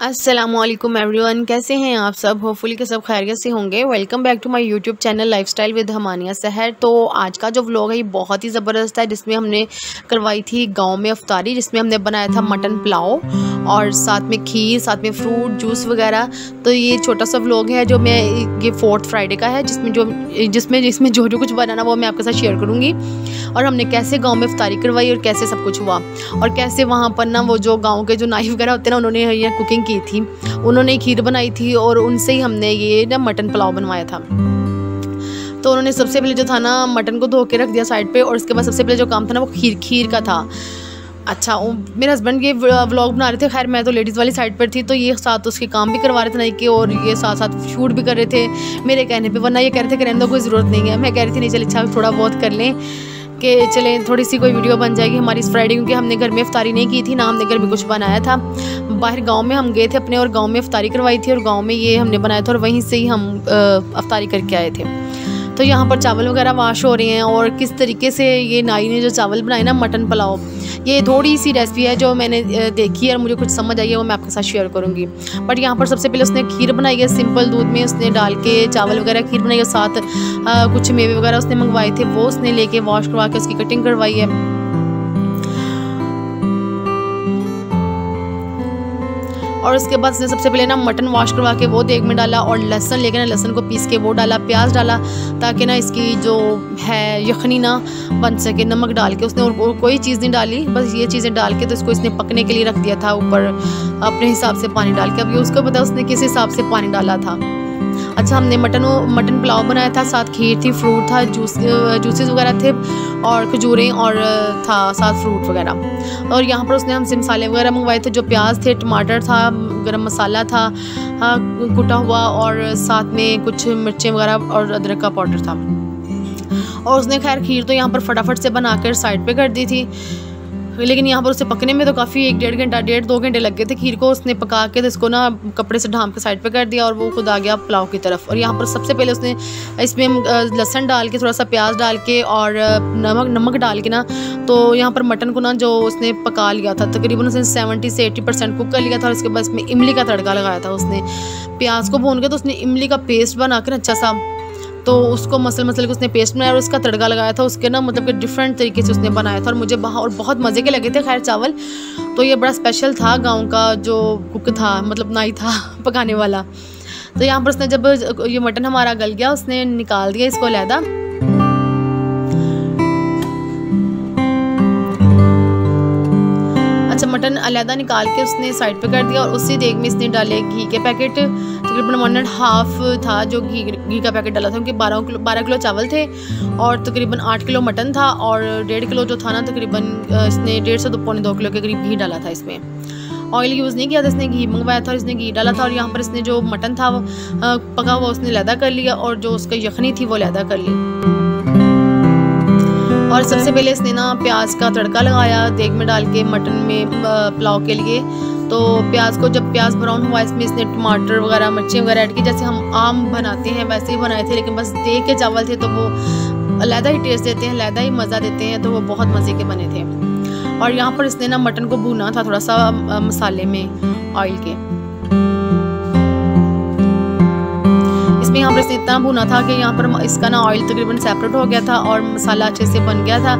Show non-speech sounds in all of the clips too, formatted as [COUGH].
Aslam everyone कैसे हैं आप सब? होपफुली के सब खैरियत से होंगे। Welcome back to my YouTube channel lifestyle with Humaniya Sahar तो आज का जो व्लॉग है, ये बहुत ही ज़बरदस्त है, जिसमें हमने करवाई थी गाँव में अफ्तारी, जिसमें हमने बनाया था मटन पुलाव और साथ में खीर, साथ में फ्रूट जूस वगैरह। तो ये छोटा सा व्लॉग है, जो मैं, ये फोर्थ फ्राइडे का है, जिसमें जो, जिसमें जिसमें जो जो कुछ बनाना, वो मैं आपके साथ शेयर करूँगी। और हमने कैसे गाँव में अफ्तारी करवाई और कैसे सब कुछ हुआ। और कैसे वहाँ पर ना, वो जो गाँव के जो नाइफ वगैरह होते हैं ना, उन्होंने कुकिंग की थी। उन्होंने खीर बनाई थी और उनसे ही हमने ये ना मटन पुलाव बनवाया था। तो उन्होंने सबसे पहले जो था ना मटन को धो के रख दिया साइड पे और उसके बाद सबसे पहले जो काम था ना वो खीर खीर का था। अच्छा मेरे हस्बैंड ये व्लॉग बना रहे थे। खैर, मैं तो लेडीज़ वाली साइड पर थी तो ये साथ उसके काम भी करवा रहे थे नहीं के और ये साथ साथ शूट भी कर रहे थे। मेरे कहने पे, वरना ये कह रहे थे कि रहने कोई ज़रूरत नहीं है। मैं कह रही थी, नहीं, चल अच्छा थोड़ा बहुत कर लें। कि चलें थोड़ी सी कोई वीडियो बन जाएगी हमारी इस फ्राइडे क्योंकि हमने घर में अफ्तारी नहीं की थी, ना हमने घर में कुछ बनाया था। बाहर गाँव में हम गए थे, अपने और गाँव में अफ्तारी करवाई थी, और गाँव में ये हमने बनाया था, और वहीं से ही हम अफ्तारी करके आए थे। तो यहाँ पर चावल वगैरह वाश हो रहे हैं, और किस तरीके से ये नाई ने जो चावल बनाए ना, मटन पुलाव ये थोड़ी सी रेसिपी है जो मैंने देखी है और मुझे कुछ समझ आई है वो मैं आपके साथ शेयर करूँगी। बट यहाँ पर सबसे पहले उसने खीर बनाई है सिंपल दूध में उसने डाल के चावल वगैरह खीर बनाई है साथ आ, कुछ मेवे वगैरह उसने मंगवाए थे वो उसने लेके वॉश करवा के उसकी कटिंग करवाई है। और उसके बाद उसने सबसे पहले ना मटन वॉश करवा के वो देख में डाला और लहसन, लेके ना लहसन को पीस के वो डाला, प्याज डाला, ताकि ना इसकी जो है यखनी ना बन सके, नमक डाल के। उसने और कोई चीज़ नहीं डाली, बस ये चीज़ें डाल के तो इसको इसने पकने के लिए रख दिया था ऊपर अपने हिसाब से पानी डाल के। अब ये उसको पता उसने किस हिसाब से पानी डाला था। अच्छा हमने मटन मटन पुलाव बनाया था, साथ खीर थी, फ्रूट था, जूस जूसेस वगैरह थे, और खजूरें, और था, साथ फ्रूट वगैरह। और यहाँ पर उसने हमसे मसाले वगैरह मंगवाए थे, जो प्याज थे, टमाटर था, गरम मसाला था हाँ कुटा हुआ, और साथ में कुछ मिर्चें वगैरह, और अदरक का पाउडर था। और उसने खैर खीर तो यहाँ पर फटाफट से बनाकर साइड पे कर दी थी। लेकिन यहाँ पर उसे पकने में तो काफ़ी एक डेढ़ घंटा, डेढ़ दो घंटे लग गए थे खीर को। उसने पका के तो इसको ना कपड़े से ढाम के साइड पे कर दिया और वो खुद आ गया पुलाव की तरफ़। और यहाँ पर सबसे पहले उसने इसमें लहसन डाल के, थोड़ा सा प्याज डाल के और नमक नमक डाल के ना तो यहाँ पर मटन को ना जो उसने पका लिया था, तकरीबन उसने सेवेंटी से एट्टी परसेंट कुक कर लिया था और उसके बाद इसमें इमली का तड़का लगाया था उसने। प्याज को भून के तो उसने इमली का पेस्ट बना कर अच्छा सा तो उसको मसल मसल के उसने पेस्ट बनाया और उसका तड़का लगाया था, उसके ना मतलब कि डिफरेंट तरीके से उसने बनाया था और मुझे और बहुत मज़े के लगे थे खैर चावल। तो ये बड़ा स्पेशल था गाँव का जो कुक था मतलब नाई था, [LAUGHS] पकाने वाला। तो यहाँ पर उसने जब ये मटन हमारा गल गया, उसने निकाल दिया इसको लहदा मटन अलहदा निकाल के उसने साइड पे कर दिया और उसी देग में इसने डाले घी के पैकेट तकरीबन वन एंड हाफ़ था जो घी घी का पैकेट डाला था, क्योंकि बारह किलो बारह किलो चावल थे और तकरीबन आठ किलो मटन था और डेढ़ किलो जो था ना, तकरीबन इसने डेढ़ से दो पौने दो किलो के करीब घी डाला था इसमें। ऑयल यूज़ नहीं किया था इसने, घी मंगवाया था और इसने घी डाला था और यहाँ पर इसने जो मटन था वो पका हुआ उसने लैदा कर लिया और जो उसका यखनी थी वो लैदा कर ली। और सबसे पहले इसने ना प्याज का तड़का लगाया देग में डाल के, मटन में पुलाव के लिए। तो प्याज को जब प्याज ब्राउन हुआ, इसमें इसने टमाटर वगैरह, मिर्ची वगैरह ऐड की, जैसे हम आम बनाते हैं, वैसे ही बनाए थे, लेकिन बस देख के चावल थे तो वो अलहदा ही टेस्ट देते हैं, अलहदा ही मज़ा देते हैं तो वो बहुत मज़े के बने थे। और यहाँ पर इसने ना मटन को भूना था थोड़ा सा मसाले में ऑयल के। इसमें यहाँ पर इसने इतना भुना था कि यहाँ पर इसका ना ऑयल तकरीबन सेपरेट हो गया था और मसाला अच्छे से बन गया था।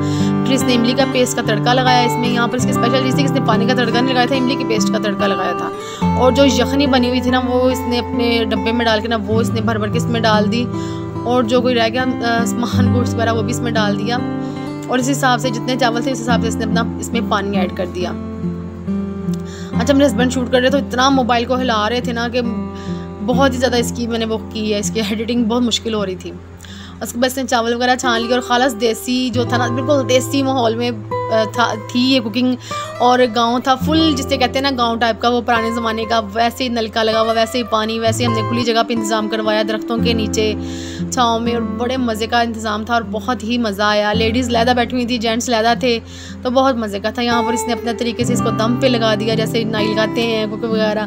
फिर इसने इमली का पेस्ट का तड़का लगाया। इसमें यहाँ पर इसकी स्पेशल चीज़ थी इसने पानी का तड़का नहीं लगाया था, इमली के पेस्ट का तड़का लगाया था। और जो यखनी बनी हुई थी ना, वो इसने अपने डब्बे में डाल के ना, वो इसने भर भर के इसमें डाल दी। और जो कोई रह गया सामान गुड्स वगैरह, वो भी इसमें डाल दिया। और इस हिसाब से जितने चावल थे उस हिसाब से इसने अपना इसमें पानी ऐड कर दिया। अच्छा मेरे हस्बैंड शूट कर रहे थे तो इतना मोबाइल को हिला रहे थे ना कि बहुत ही ज़्यादा इसकी मैंने वो की है, इसकी एडिटिंग बहुत मुश्किल हो रही थी। उसके बाद इसने चावल वगैरह छान लिया और खालस देसी जो था ना, बिल्कुल देसी माहौल में था, थी ये कुकिंग और गाँव था फुल जिसे कहते हैं ना, गाँव टाइप का, वो पुराने ज़माने का, वैसे ही नलका लगा हुआ, वैसे ही पानी, वैसे हमने खुली जगह पे इंतज़ाम करवाया दरख्तों के नीचे, छाँव में, और बड़े मज़े का इंतज़ाम था और बहुत ही मज़ा आया। लेडीज़ लहदा बैठी हुई थी जेंट्स लहदा थे तो बहुत मज़े का था। यहाँ पर इसने अपने तरीके से इसको दम पे लगा दिया, जैसे नाई लगाते हैं कुक वगैरह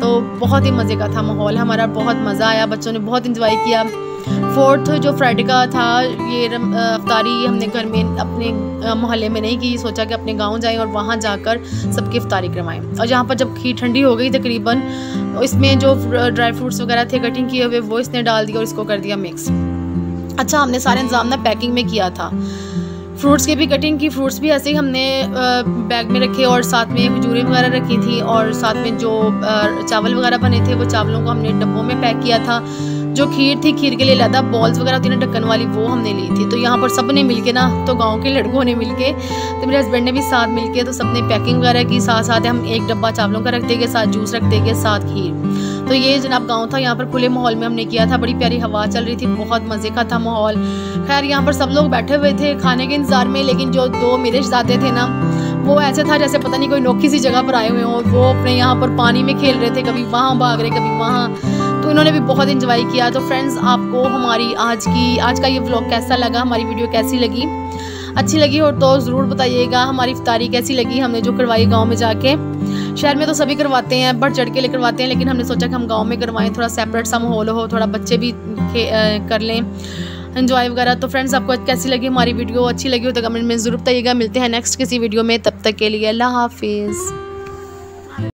तो बहुत ही मज़े का था माहौल। हमारा बहुत मज़ा आया, बच्चों ने बहुत इंजॉय किया। फोर्थ जो फ्राइडे का था, ये अफ्तारी हमने घर में अपने मोहल्ले में नहीं की। सोचा कि अपने गाँव जाएँ और वहाँ जाकर सबकी अफ्तारी करवाएँ। और जहाँ पर जब खीर ठंडी हो गई तकरीबन, इसमें जो ड्राई फ्रूट्स वगैरह थे कटिंग किए हुए, वो इसने डाल दिया और इसको कर दिया मिक्स अच्छा हमने सारे इंतज़ाम ना पैकिंग में किया था। फ्रूट्स की भी कटिंग की, फ्रूट्स भी ऐसे ही हमने बैग में रखे और साथ में खजूरें वगैरह रखी थी और साथ में जो चावल वगैरह बने थे, वो चावलों को हमने डब्बों में पैक किया था। जो खीर थी, खीर के लिए लदा बॉल्स वगैरह थी ना, ढक्कन वाली, वो हमने ली थी। तो यहाँ पर सबने मिल ना तो गाँव के लड़कों ने मिल तो मेरे हस्बैंड ने भी साथ मिल के तो सबने पैकिंग वगैरह की। साथ साथ हम एक डब्बा चावलों का रख देंगे, साथ जूस रख देंगे, साथ खीर। तो ये जनाब गाँव था, यहाँ पर खुले माहौल में हमने किया था। बड़ी प्यारी हवा चल रही थी, बहुत मज़े का था माहौल। खैर, यहाँ पर सब लोग बैठे हुए थे खाने के इंतज़ार में, लेकिन जो दो मेरे जाते थे ना, वो ऐसे था जैसे पता नहीं कोई नोखी सी जगह पर आए हुए हों वो अपने यहाँ पर पानी में खेल रहे थे, कभी वहाँ भाग रहे, कभी वहाँ। तो इन्होंने भी बहुत इन्जॉय किया। तो फ्रेंड्स आपको हमारी आज की, आज का ये व्लॉग कैसा लगा? हमारी वीडियो कैसी लगी? अच्छी लगी हो तो ज़रूर बताइएगा। हमारी इफ्तारी कैसी लगी? हमने जो करवाई गाँव में जाके। शहर में तो सभी करवाते हैं, बढ़ चढ़ के लिए करवाते हैं, लेकिन हमने सोचा कि हम गाँव में करवाएँ। थोड़ा सेपरेट सा माहौल हो, थोड़ा बच्चे भी कर लें इन्जॉय वगैरह। तो फ्रेंड्स आपको कैसी लगी हमारी वीडियो अच्छी लगी हो तो कमेंट में ज़रूर बताइएगा। मिलते हैं नेक्स्ट किसी वीडियो में। तब तक के लिए अल्लाह हाफिज़।